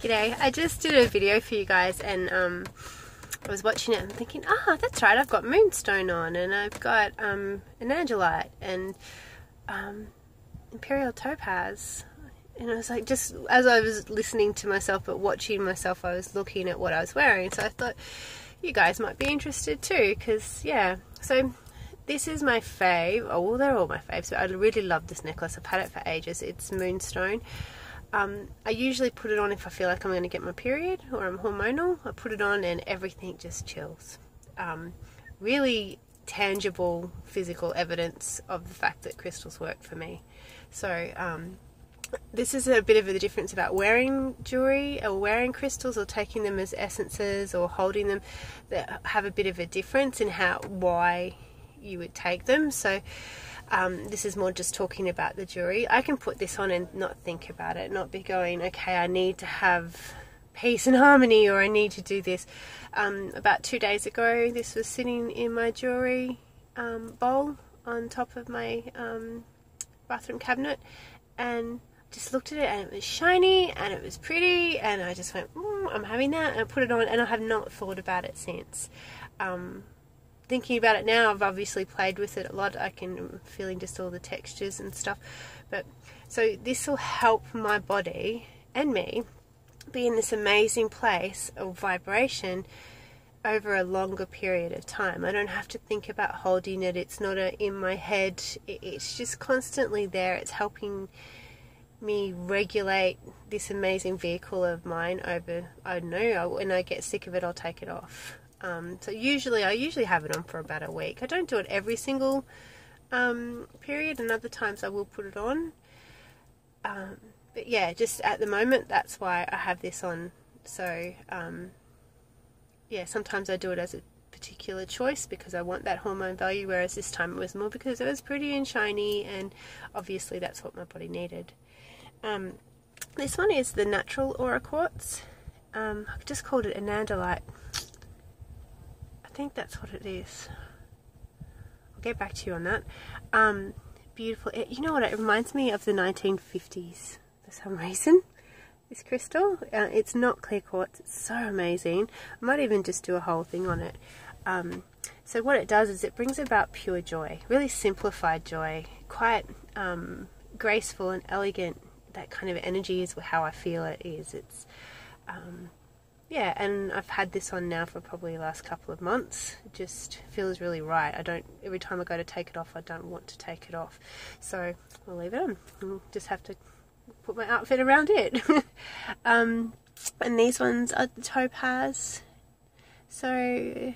G'day, I just did a video for you guys and um, I was watching it and thinking, ah, oh, that's right, I've got Moonstone on and I've got um, Anandalite and um, Imperial Topaz. And I was like, just as I was listening to myself but watching myself, I was looking at what I was wearing. So I thought you guys might be interested too because, yeah. So this is my fave. Oh, well, they're all my faves, but I really love this necklace. I've had it for ages. It's Moonstone. Um, I usually put it on if I feel like I'm going to get my period or I'm hormonal. I put it on and everything just chills. Um, really tangible physical evidence of the fact that crystals work for me. So um, this is a bit of a difference about wearing jewelry or wearing crystals or taking them as essences or holding them that have a bit of a difference in how why you would take them. So um, this is more just talking about the jewelry. I can put this on and not think about it, not be going, okay, I need to have peace and harmony or I need to do this. Um, about two days ago, this was sitting in my jewelry um, bowl on top of my um, bathroom cabinet and just looked at it and it was shiny and it was pretty and I just went, mm, I'm having that and I put it on and I have not thought about it since. Thinking about it now, I've obviously played with it a lot. I can feeling just all the textures and stuff. But so this will help my body and me be in this amazing place of vibration over a longer period of time. I don't have to think about holding it. It's not a, in my head. It's just constantly there. It's helping me regulate this amazing vehicle of mine over, I don't know, when I get sick of it, I'll take it off. Um, so usually, I usually have it on for about a week. I don't do it every single um, period, and other times I will put it on. Um, but yeah, just at the moment, that's why I have this on. So um, yeah, sometimes I do it as a particular choice because I want that hormone value, whereas this time it was more because it was pretty and shiny, and obviously that's what my body needed. Um, this one is the natural aura quartz. Um, I've just called it anandalite think that's what it is. I'll get back to you on that. Um, beautiful. It, you know what? It reminds me of the 1950s for some reason. This crystal. Uh, it's not clear quartz. It's so amazing. I might even just do a whole thing on it. Um, so what it does is it brings about pure joy, really simplified joy, quite um, graceful and elegant. That kind of energy is how I feel it is. It's um, yeah, and I've had this on now for probably the last couple of months. It just feels really right. I don't, every time I go to take it off, I don't want to take it off. So I'll leave it on. I'll just have to put my outfit around it. um, and these ones are the topaz. So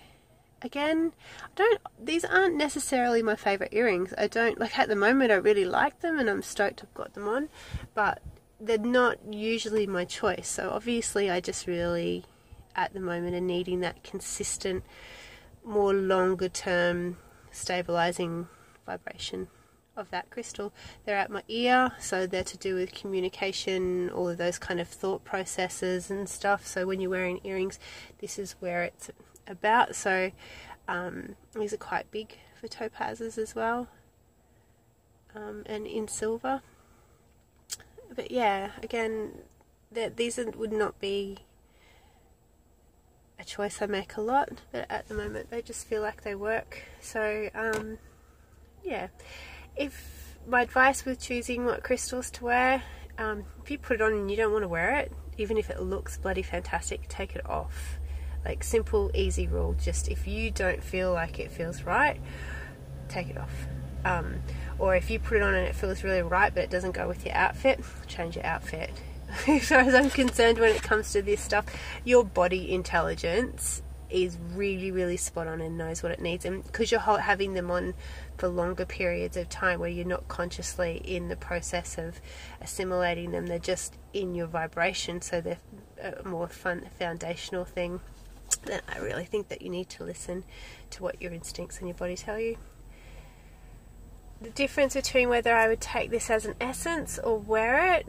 again, I don't, these aren't necessarily my favourite earrings. I don't, like at the moment, I really like them and I'm stoked I've got them on. But they're not usually my choice. So obviously, I just really, at the moment, are needing that consistent, more longer term stabilizing vibration of that crystal. They're at my ear, so they're to do with communication, all of those kind of thought processes and stuff. So when you're wearing earrings, this is where it's about. So um, these are quite big for topazes as well, um, and in silver but yeah, again, these would not be a choice I make a lot, but at the moment they just feel like they work. So, um, yeah, if my advice with choosing what crystals to wear, um, if you put it on and you don't want to wear it, even if it looks bloody fantastic, take it off. Like simple, easy rule. Just if you don't feel like it feels right, take it off. Um, or if you put it on and it feels really right but it doesn't go with your outfit, change your outfit. as far as I'm concerned when it comes to this stuff, your body intelligence is really, really spot on and knows what it needs. And because you're having them on for longer periods of time where you're not consciously in the process of assimilating them, they're just in your vibration, so they're a more fun foundational thing. Then I really think that you need to listen to what your instincts and your body tell you the difference between whether I would take this as an essence or wear it.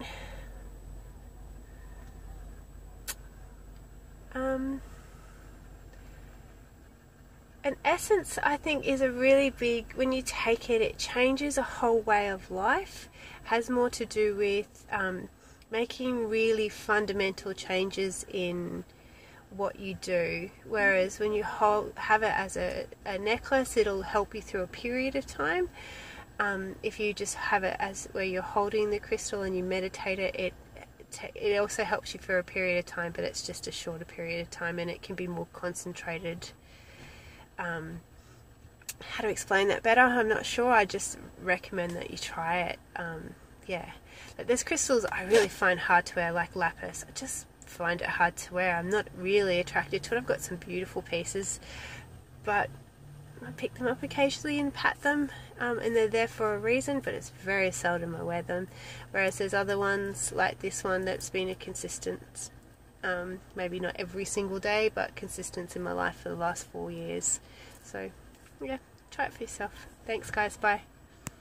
Um, an essence, I think, is a really big, when you take it, it changes a whole way of life, has more to do with um, making really fundamental changes in what you do. Whereas when you hold, have it as a, a necklace, it'll help you through a period of time. Um, if you just have it as where you're holding the crystal and you meditate it, it it also helps you for a period of time, but it's just a shorter period of time and it can be more concentrated. Um, how to explain that better? I'm not sure. I just recommend that you try it. Um, yeah, but there's crystals I really find hard to wear, like lapis. I just find it hard to wear. I'm not really attracted to it. I've got some beautiful pieces, but I pick them up occasionally and pat them, um, and they're there for a reason, but it's very seldom I wear them. Whereas there's other ones like this one that's been a consistent, um, maybe not every single day, but consistent in my life for the last four years. So, yeah, try it for yourself. Thanks, guys. Bye.